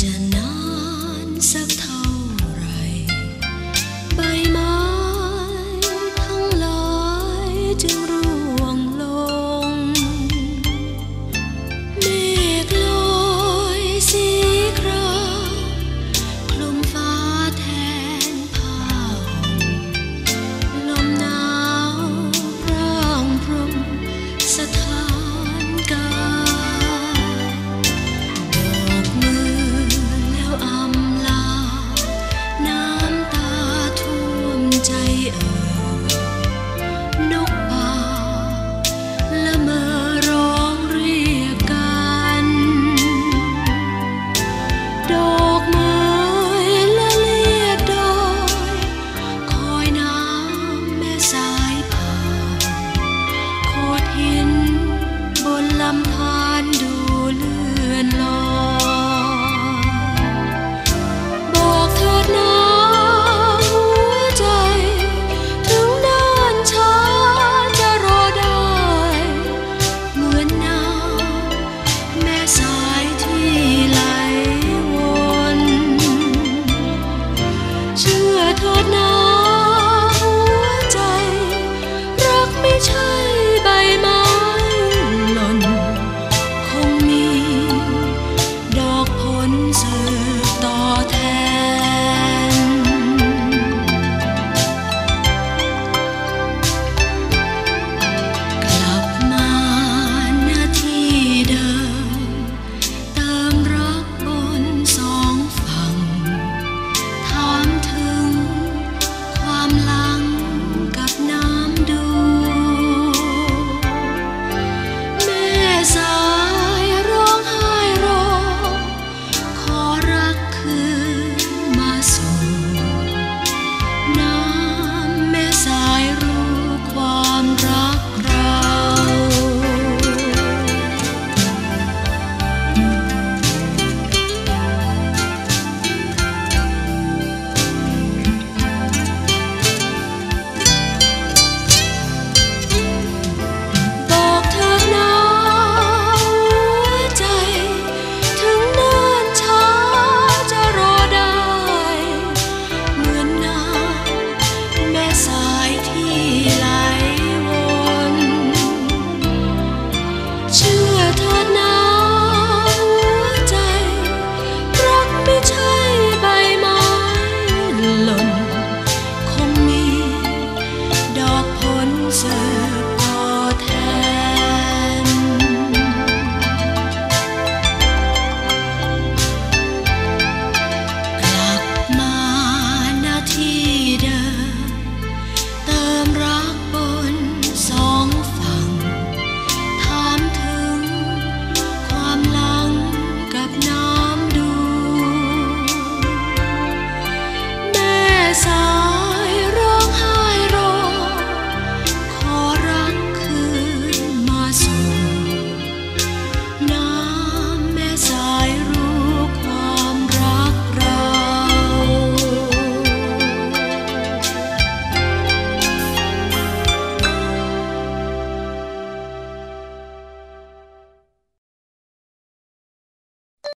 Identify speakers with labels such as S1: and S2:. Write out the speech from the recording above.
S1: to know.